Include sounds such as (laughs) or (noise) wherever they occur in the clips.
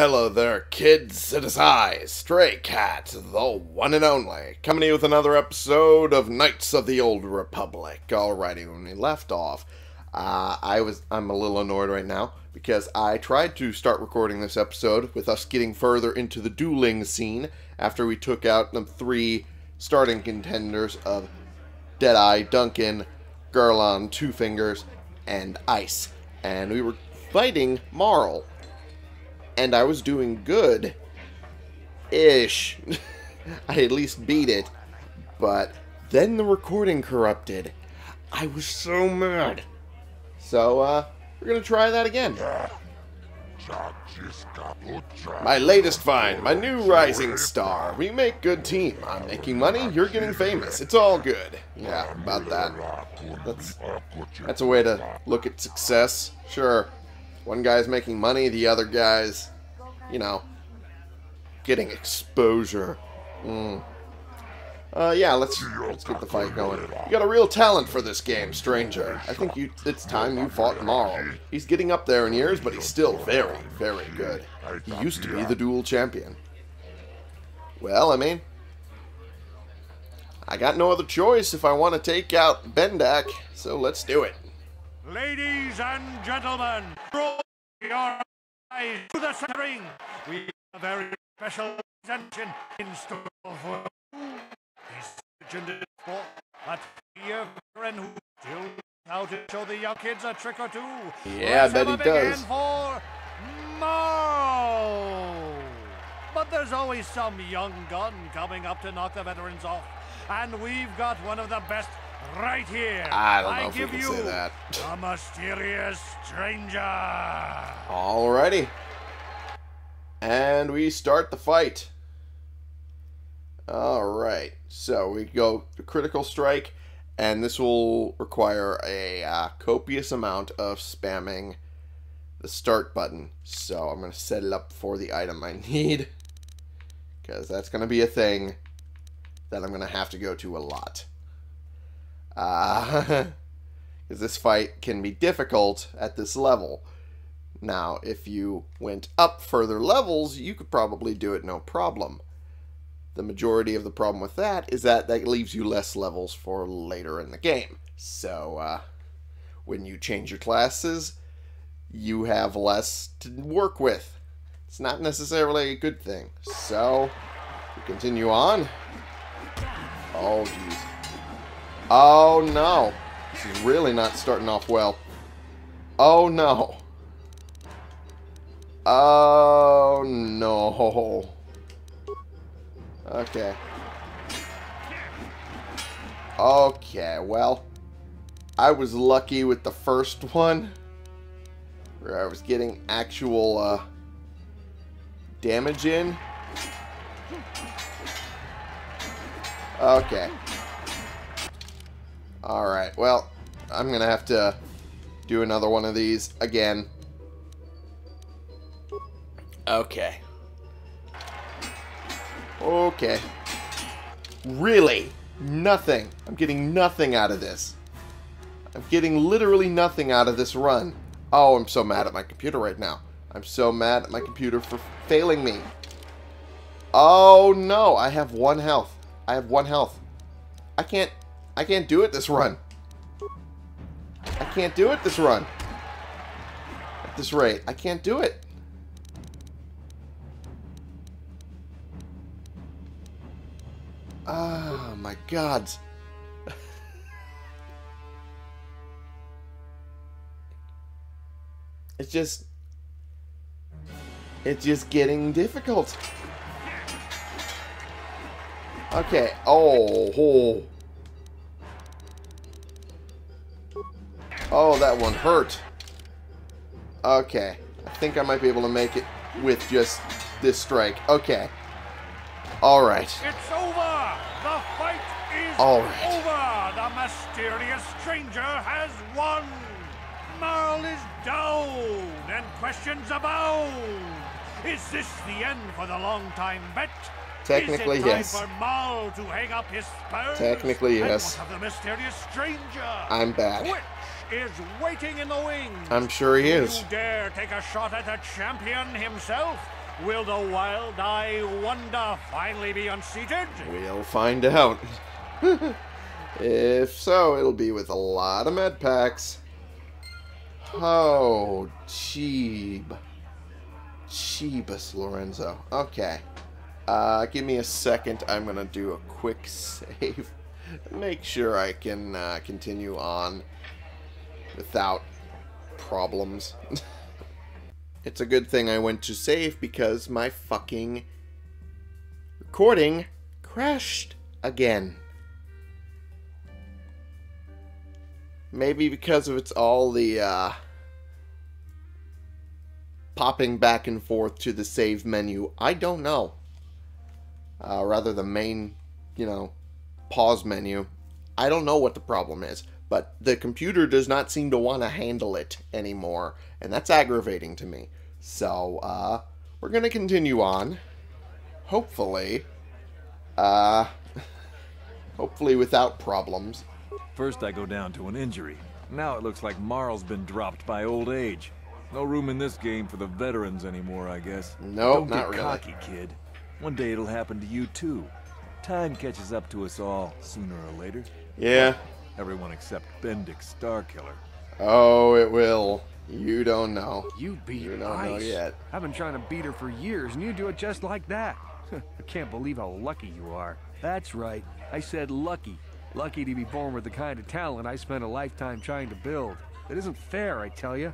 Hello there, kids. It is I, Stray Cat, the one and only, coming to you with another episode of Knights of the Old Republic. Alrighty, when we left off, uh, I was I'm a little annoyed right now because I tried to start recording this episode with us getting further into the dueling scene after we took out the three starting contenders of Deadeye, Duncan, Gerlon, Two Fingers, and Ice, and we were fighting Marl and I was doing good. Ish. (laughs) I at least beat it. But then the recording corrupted. I was so mad. So, uh, we're gonna try that again. My latest find, my new rising star. We make good team. I'm making money, you're getting famous. It's all good. Yeah, about that. That's, that's a way to look at success. Sure. One guy's making money, the other guy's, you know, getting exposure. Mm. Uh, yeah, let's let's get the fight going. You got a real talent for this game, stranger. I think you it's time you fought Marl. He's getting up there in years, but he's still very, very good. He used to be the duel champion. Well, I mean, I got no other choice if I want to take out Bendak, so let's do it. Ladies and gentlemen, draw your eyes to the ring. We have a very special presentation in store for you. This legendary sport that your friend who still knows how to show the young kids a trick or two. Yeah, I Let's bet he does. for. But there's always some young gun coming up to knock the veterans off. And we've got one of the best right here. I don't know if we give can you say that. the mysterious stranger. Alrighty. And we start the fight. Alright, so we go critical strike, and this will require a uh, copious amount of spamming the start button. So I'm going to set it up for the item I (laughs) need, because that's going to be a thing that I'm going to have to go to a lot. Uh, (laughs) because this fight can be difficult at this level. Now, if you went up further levels, you could probably do it no problem. The majority of the problem with that is that that leaves you less levels for later in the game. So, uh, when you change your classes, you have less to work with. It's not necessarily a good thing. So, we continue on. Oh, jeez. Oh, no. This is really not starting off well. Oh, no. Oh, no. Okay. Okay, well, I was lucky with the first one, where I was getting actual, uh, damage in. Okay. Alright, well, I'm gonna have to do another one of these again. Okay. Okay. Really? Nothing. I'm getting nothing out of this. I'm getting literally nothing out of this run. Oh, I'm so mad at my computer right now. I'm so mad at my computer for failing me. Oh no, I have one health. I have one health. I can't I can't do it this run. I can't do it this run. At this rate, I can't do it. Oh my god. (laughs) it's just it's just getting difficult. Okay. Oh, oh. Oh, that one hurt. Okay. I think I might be able to make it with just this strike. Okay. Alright. It's over! The fight is All right. over! The mysterious stranger has won! Marl is down, and questions abound! Is this the end for the long-time bet? Technically, is it time yes. for Marl to hang up his spurs? Technically, yes. what of the mysterious stranger? I'm back. Which is waiting in the wings? I'm sure he is. You dare take a shot at the champion himself? Will the wild eye wonder finally be unseated? We'll find out. (laughs) if so, it'll be with a lot of med packs. Oh, Cheeb. Cheebus Lorenzo. Okay. Uh, give me a second. I'm going to do a quick (laughs) save. Make sure I can uh, continue on without problems. (laughs) it's a good thing I went to save because my fucking recording crashed again. Maybe because of it's all the uh, popping back and forth to the save menu. I don't know. Uh, rather the main, you know, pause menu. I don't know what the problem is, but the computer does not seem to want to handle it anymore, and that's aggravating to me. So, uh, we're going to continue on. Hopefully, uh, (laughs) hopefully without problems. First I go down to an injury. Now it looks like Marl's been dropped by old age. No room in this game for the veterans anymore, I guess. No, Don't get really. cocky, kid. One day it'll happen to you too. Time catches up to us all, sooner or later. Yeah. Everyone except Bendak Starkiller. Oh, it will. You don't know. You beat You don't know yet. I've been trying to beat her for years, and you do it just like that. (laughs) I can't believe how lucky you are. That's right. I said lucky. Lucky to be born with the kind of talent I spent a lifetime trying to build. It isn't fair, I tell you.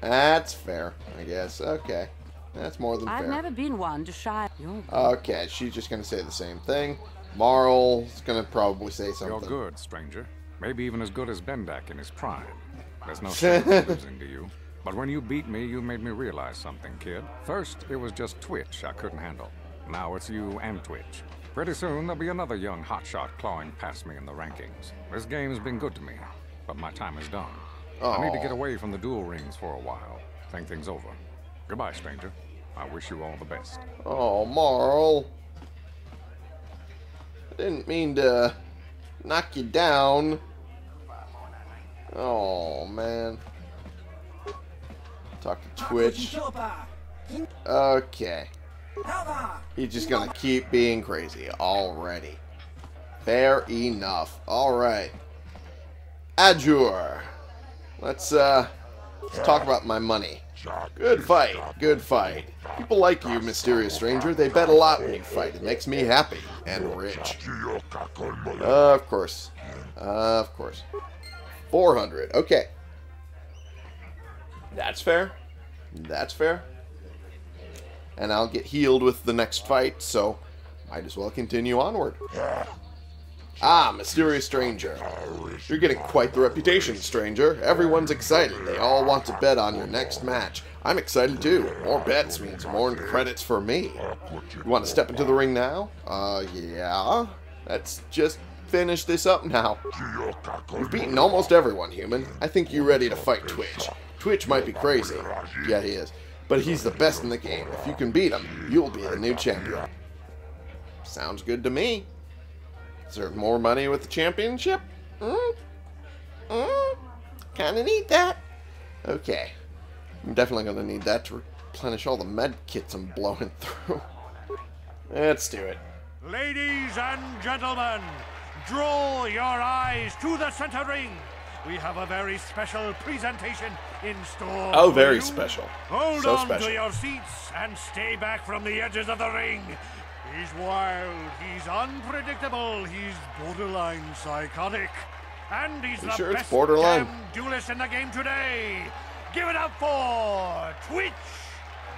That's fair, I guess. Okay. That's more than I've fair. never been one to shy. You're Okay, she's just gonna say the same thing. Marl's gonna probably say something. You're good, stranger. Maybe even as good as Bendak in his prime. There's no (laughs) sense in losing to you. But when you beat me, you made me realize something, kid. First, it was just Twitch I couldn't handle. Now it's you and Twitch. Pretty soon, there'll be another young hotshot clawing past me in the rankings. This game's been good to me, but my time is done. I need to get away from the duel rings for a while. Think things over. Goodbye, stranger. I wish you all the best. Oh, Marl. I didn't mean to knock you down. Oh, man. Talk to Twitch. Okay. He's just gonna keep being crazy already. Fair enough. Alright. Ajuur. Let's, uh, let's talk about my money. Good fight. Good fight. People like you, mysterious stranger. They bet a lot when you fight. It makes me happy and rich. Uh, of course. Uh, of course. 400. Okay. That's fair. That's fair. And I'll get healed with the next fight, so might as well continue onward. Ah, mysterious stranger. You're getting quite the reputation, stranger. Everyone's excited. They all want to bet on your next match. I'm excited too. More bets means more credits for me. You want to step into the ring now? Uh, yeah. Let's just finish this up now. You've beaten almost everyone, human. I think you're ready to fight Twitch. Twitch might be crazy. Yeah, he is. But he's the best in the game. If you can beat him, you'll be the new champion. Sounds good to me. Is there more money with the championship? Mm? Mm? Kinda need that. Okay. I'm definitely gonna need that to replenish all the med kits I'm blowing (laughs) through. Let's do it. Ladies and gentlemen, draw your eyes to the center ring. We have a very special presentation in store. Oh, very special. Hold So on special. to your seats and stay back from the edges of the ring. He's wild, he's unpredictable, he's borderline psychotic. And he's You the sure it's best borderline? duelist in the game today. Give it up for Twitch.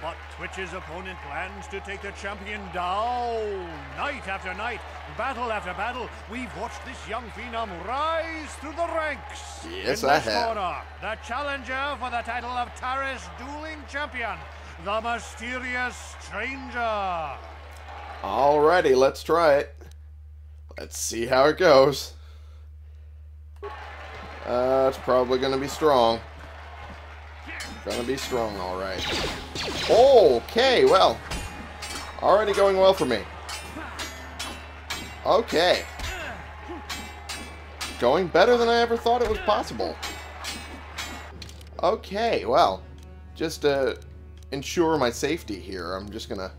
But Twitch's opponent plans to take the champion down. Night after night, battle after battle, we've watched this young phenom rise through the ranks. Yes, in I this have. corner, the challenger for the title of Taris Dueling Champion, the mysterious stranger. Alrighty, let's try it. Let's see how it goes. Uh, it's probably gonna be strong. Gonna be strong, alright. Okay, well. Already going well for me. Okay. Going better than I ever thought it was possible. Okay, well. Just a ensure my safety here, I'm just gonna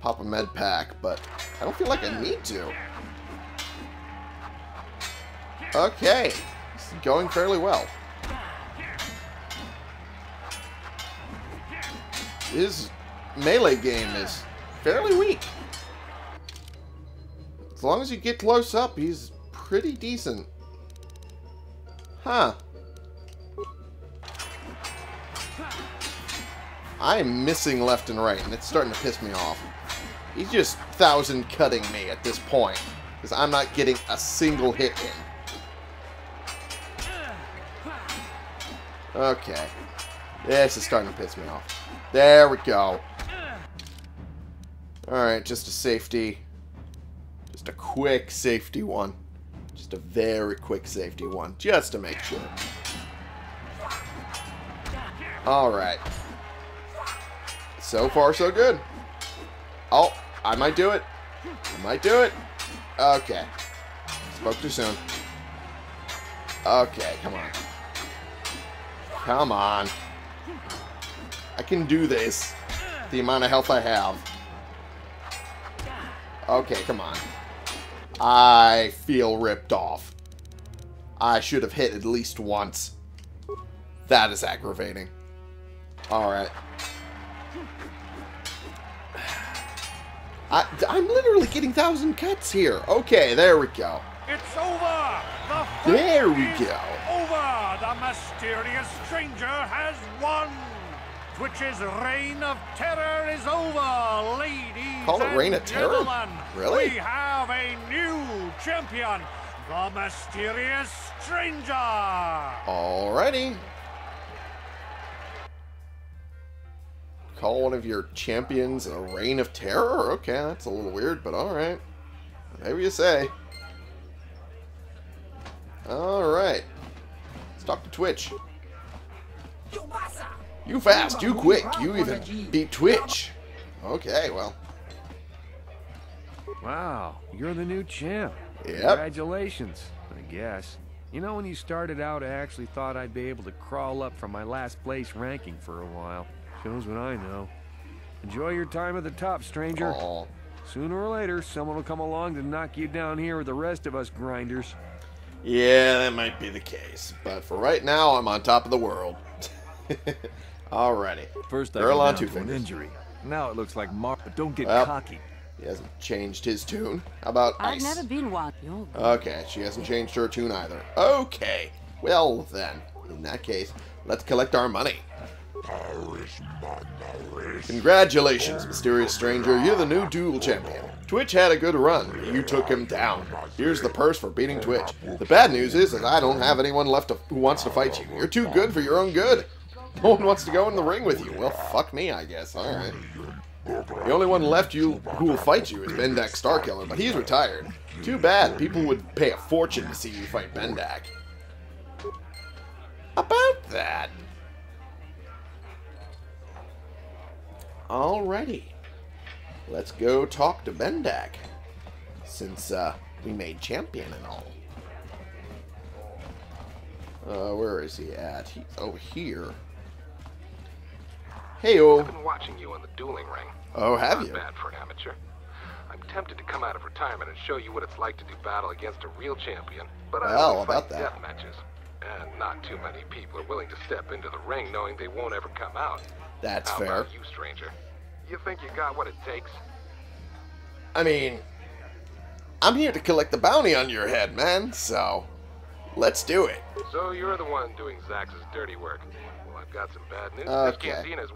pop a med pack, but I don't feel like I need to. Okay, this is going fairly well. His melee game is fairly weak. As long as you get close up, he's pretty decent. Huh. I am missing left and right, and it's starting to piss me off. He's just thousand cutting me at this point, because I'm not getting a single hit in. Okay. This is starting to piss me off. There we go. Alright, just a safety. Just a quick safety one. Just a very quick safety one, just to make sure. Alright. So far, so good. Oh, I might do it. I might do it. Okay. Spoke too soon. Okay, come on. Come on. I can do this. The amount of health I have. Okay, come on. I feel ripped off. I should have hit at least once. That is aggravating. Alright. I, I'm literally getting thousand cuts here. Okay, there we go. It's over! The There we go. Over! The mysterious stranger has won! Twitch's reign of terror is over, ladies Call it and reign of terror? Really? We have a new champion, the mysterious stranger! Alrighty. Call one of your champions a reign of terror? Okay, that's a little weird, but alright. Whatever you say. Alright. Let's talk to Twitch. You fast, you quick, you even beat Twitch. Okay, well. Wow, you're the new champ. Yep. Congratulations, I guess. You know, when you started out, I actually thought I'd be able to crawl up from my last place ranking for a while. Shows what I know. Enjoy your time at the top, stranger. Aw. Sooner or later, someone will come along to knock you down here with the rest of us grinders. Yeah, that might be the case. But for right now, I'm on top of the world. (laughs) Alrighty. First I Gerlon two to an fingers. injury. Now it looks like Mark. But don't get Well. cocky. He hasn't changed his tune. How about I've ice? never been one. Okay, she hasn't changed her tune either. Okay. Well, then, in that case, let's collect our money. Congratulations, mysterious stranger. You're the new duel champion. Twitch had a good run. You took him down. Here's the purse for beating Twitch. The bad news is that I don't have anyone left to, who wants to fight you. You're too good for your own good. (laughs) No one wants to go in the ring with you. Well, fuck me, I guess. All right. The only one left you who will fight you is Bendak Starkiller, but he's retired. Too bad. People would pay a fortune to see you fight Bendak. About that. Alrighty. Let's go talk to Bendak. Since uh, we made champion and all. Uh, where is he at? He's over here. Hey, I've oh. been watching you in the dueling ring. Oh, have Not you? bad for an amateur. I'm tempted to come out of retirement and show you what it's like to do battle against a real champion. But I Well, only about that. death matches. And not too many people are willing to step into the ring knowing they won't ever come out. That's How fair. about you, stranger? You think you got what it takes? I mean, I'm here to collect the bounty on your head, man, so let's do it. So you're the one doing Zax's dirty work. Well, I've got some bad news. Okay. This cantina's...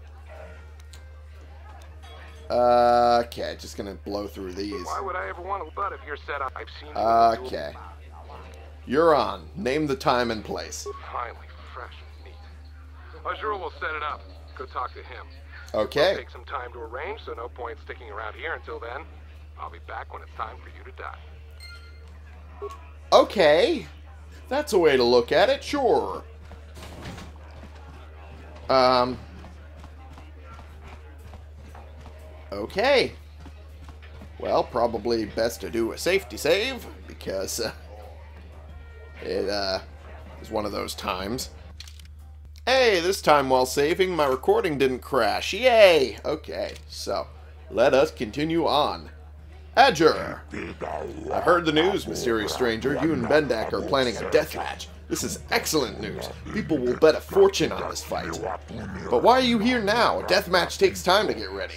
Uh, okay, just gonna blow through these. Why would I ever want to butt if you're set up? I've seen you in the duel- Okay. You're on. Name the time and place. Finally, fresh and neat. Ajuur will set it up. Go talk to him. Okay. Take some time to arrange, so no point sticking around here until then. I'll be back when it's time for you to die. Okay. That's a way to look at it, sure. Um. Okay. Well, probably best to do a safety save, because uh, it uh, is one of those times. Hey, this time while saving, my recording didn't crash. Yay! Okay, so let us continue on. Ajuur! I've heard the news, mysterious stranger. You and Bendak are planning a death match. This is excellent news. People will bet a fortune on this fight. But why are you here now? A death match takes time to get ready.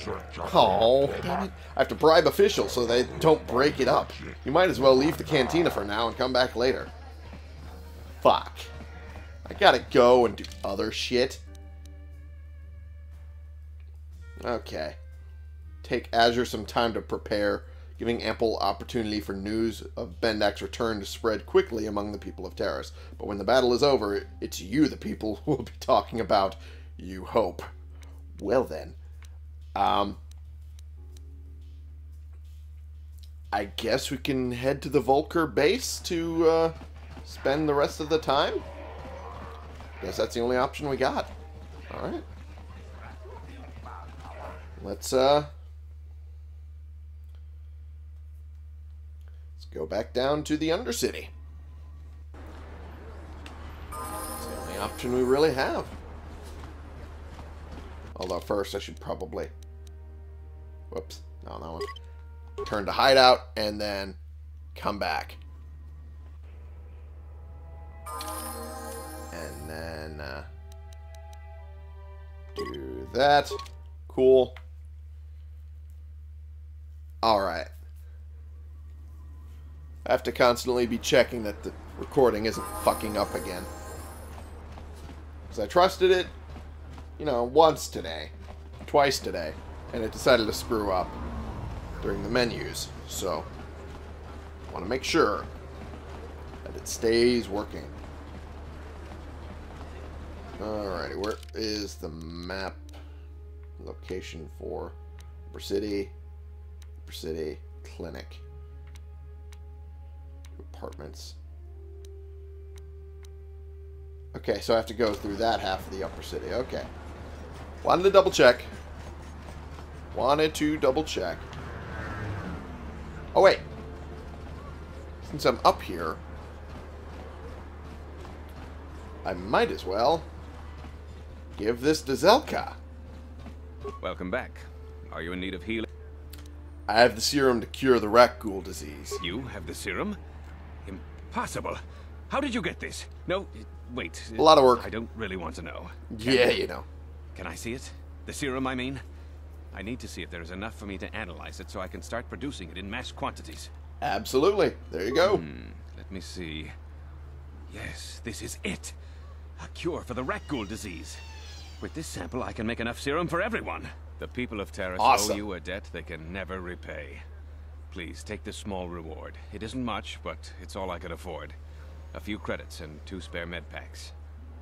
Oh, damn it. I have to bribe officials so they don't break it up. You might as well leave the cantina for now and come back later. Fuck. I gotta go and do other shit. Okay. Take Ajuur some time to prepare, giving ample opportunity for news of Bendak's return to spread quickly among the people of Taris. But when the battle is over, it's you the people who (laughs) will be talking about, you hope. Well then. Um... I guess we can head to the Vulkar base to uh, spend the rest of the time? Guess that's the only option we got. Alright. Let's, uh... Let's go back down to the Undercity. It's the only option we really have. Although first I should probably... Whoops. No, that one. Turn to hideout and then come back. And then uh, do that. Cool. Alright. I have to constantly be checking that the recording isn't fucking up again. Because I trusted it, you know, once today. Twice today. And it decided to screw up during the menus. So, I want to make sure that it stays working. Alrighty, where is the map location for Upper City, Upper City, Clinic, apartments. Okay, so I have to go through that half of the Upper City. Okay. Wanted to double check. Wanted to double check. Oh, wait. Since I'm up here, I might as well give this to Zelka. Welcome back. Are you in need of healing? I have the serum to cure the rakghoul disease. You have the serum? Impossible. How did you get this? No, wait. A lot of work. I don't really want to know. Yeah, you know. Can I see it? The serum, I mean? I need to see if there is enough for me to analyze it so I can start producing it in mass quantities. Absolutely. There you go. Hmm, let me see. Yes, this is it. A cure for the rakghoul disease. With this sample, I can make enough serum for everyone. The people of Taris Awesome. owe you a debt they can never repay. Please, take this small reward. It isn't much, but it's all I could afford. A few credits and two spare med packs.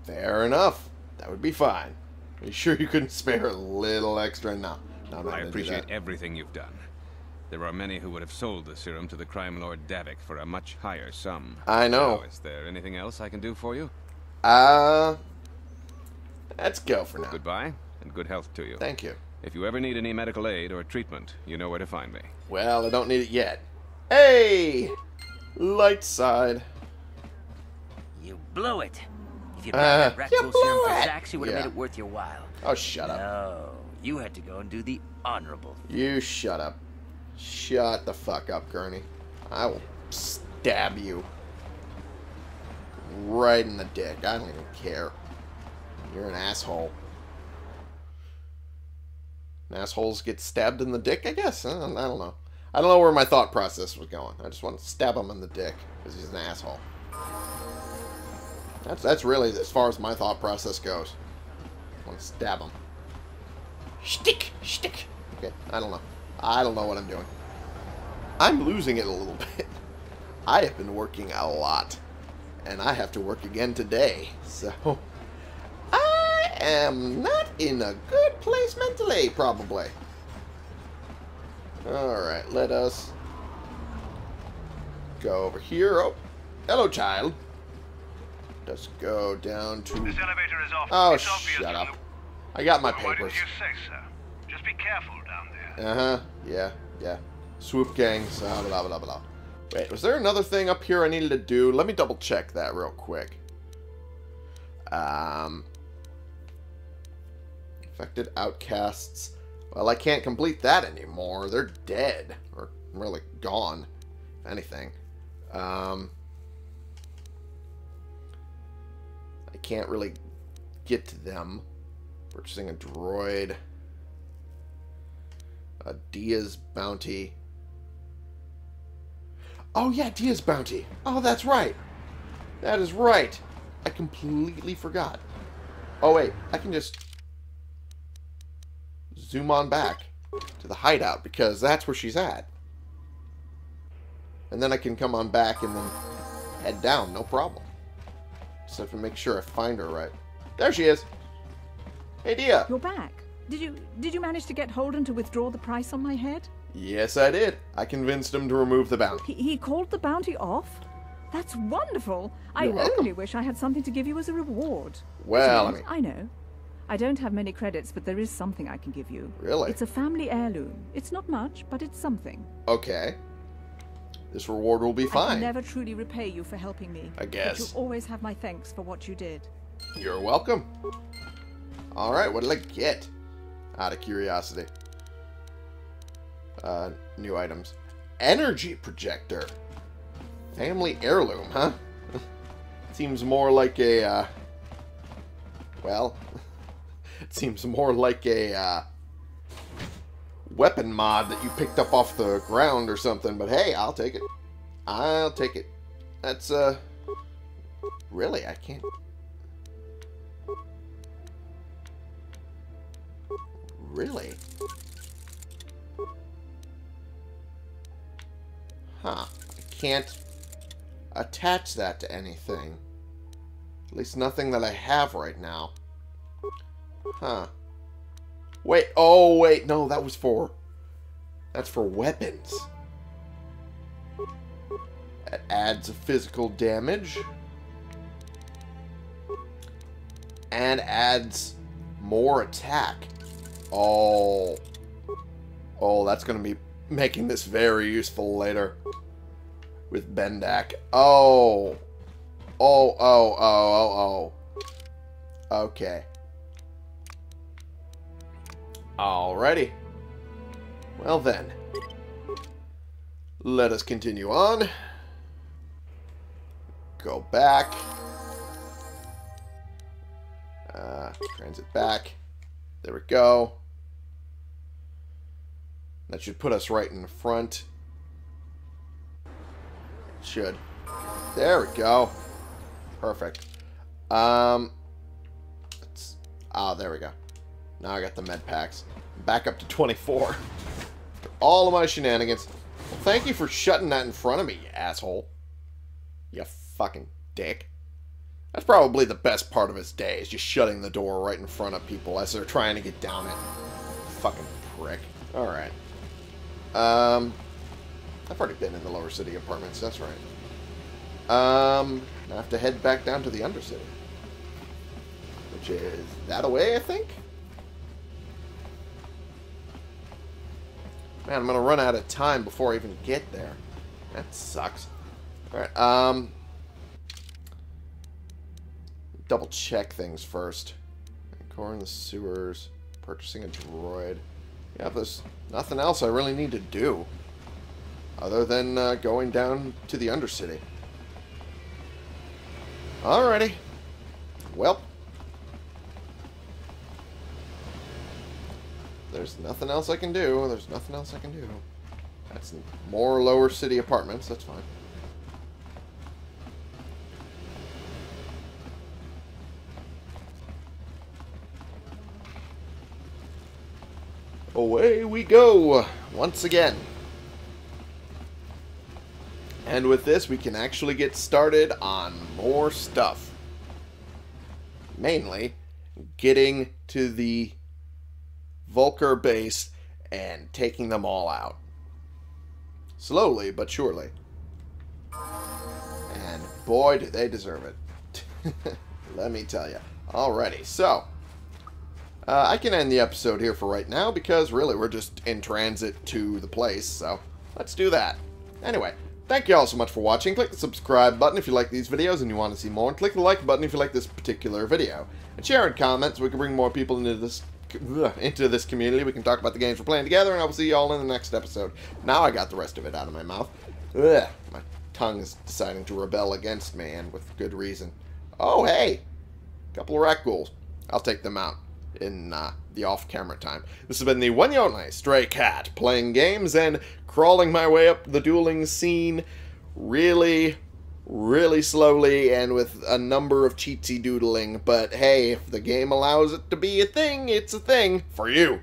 Fair enough. That would be fine. Are you sure you couldn't spare a little extra? No. No, I appreciate everything you've done. There are many who would have sold the serum to the crime lord Davik for a much higher sum. I know. Now, is there anything else I can do for you? Uh, let's go for now. Goodbye, and good health to you. Thank you. If you ever need any medical aid or treatment, you know where to find me. Well, I don't need it yet. Hey! Light side. You blew it. If you'd Uh, brought that rat you ghoul serum blew it. Zax, you would have Yeah. made it worth your while. Oh, shut up. No, you had to go and do the honorable. You shut up. Shut the fuck up, Gurney. I will stab you. Right in the dick. I don't even care. You're an asshole. Assholes get stabbed in the dick, I guess? I don't, know. I don't know where my thought process was going. I just want to stab him in the dick because he's an asshole. That's that's really as far as my thought process goes. I want to stab him. Stick, stick. Okay, I don't know. I don't know what I'm doing. I'm losing it a little (laughs) bit. I have been working a lot, and I have to work again today. So (laughs) I am not in a good place mentally, probably. All right, let us go over here. Oh, hello, child. Let's go down to. This elevator is off. Oh, It's shut up. I got my the- Why papers. didn't you say so? Just be careful down there. Uh huh. Yeah. Yeah. Swoop gangs. Uh, blah blah blah. Wait, was there another thing up here I needed to do? Let me double check that real quick. Um. Affected outcasts. Well, I can't complete that anymore. They're dead. Or really gone. If anything. Um, I can't really get to them. Purchasing a droid. A Dia's bounty. Oh yeah, Dia's bounty. Oh, that's right. That is right. I completely forgot. Oh wait, I can just zoom on back to the hideout because that's where she's at. And then I can come on back and then head down, no problem. Just have to make sure I find her right. There she is. Hey, Dia. You're back. Did you did you manage to get Holden to withdraw the price on my head? Yes, I did. I convinced him to remove the bounty. He, he called the bounty off? That's wonderful. I You're welcome. only wish I had something to give you as a reward. Well, I mean- I know. I don't have many credits, but there is something I can give you. Really? It's a family heirloom. It's not much, but it's something. Okay. This reward will be fine. I can never truly repay you for helping me. I guess. But you'll always have my thanks for what you did. You're welcome. Alright, what did I get? Out of curiosity. Uh, new items. Energy projector. Family heirloom, huh? (laughs) seems more like a, uh... Well... it (laughs) seems more like a, uh... Weapon mod that you picked up off the ground or something, but hey, I'll take it. I'll take it. That's, uh... Really, I can't... Really? Huh. I can't attach that to anything. At least nothing that I have right now. Huh. Wait, oh wait, no, that was for... That's for weapons. It adds physical damage. And adds more attack. Oh. Oh, that's going to be making this very useful later. With Bendak. Oh. Oh, oh, oh, oh, oh. Okay. Alrighty. Well then. Let us continue on. Go back. Uh, transit back. There we go. That should put us right in front. Should. There we go. Perfect. Um. Ah, there we go. Now I got the med packs. Back up to 24. After all of my shenanigans. Well, thank you for shutting that in front of me, you asshole. You fucking dick. That's probably the best part of his day, is just shutting the door right in front of people as they're trying to get down it. Fucking prick. Alright. Um, I've already been in the lower city apartments, that's right. Um, I have to head back down to the undercity. Which is that away, I think? Man, I'm gonna run out of time before I even get there. That sucks. Alright, um... Double check things first. Core the sewers. Purchasing a droid. Yeah, there's nothing else I really need to do. Other than uh, going down to the Undercity. Alrighty. Well. There's nothing else I can do. There's nothing else I can do. That's more lower city apartments. That's fine. Away we go once again. And with this, we can actually get started on more stuff. Mainly, getting to the Vulkar base and taking them all out. Slowly, but surely. And boy, do they deserve it. (laughs) Let me tell you. Alrighty, so. Uh, I can end the episode here for right now because really we're just in transit to the place, so let's do that. Anyway, thank you all so much for watching. Click the subscribe button if you like these videos and you want to see more, and click the like button if you like this particular video. And share and comment so we can bring more people into this into this community. We can talk about the games we're playing together, and I will see you all in the next episode. Now I got the rest of it out of my mouth. Ugh, my tongue is deciding to rebel against me, and with good reason. Oh, hey! Couple of Rakghouls. I'll take them out in uh, the off-camera time. This has been the one only Stray Cat, playing games and crawling my way up the dueling scene really, really slowly and with a number of cheatsy doodling. But hey, if the game allows it to be a thing, it's a thing for you.